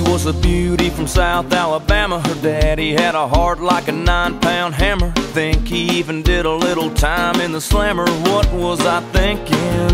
was a beauty from South Alabama. Her daddy had a heart like a nine pound hammer. Think he even did a little time in the slammer. What was I thinking?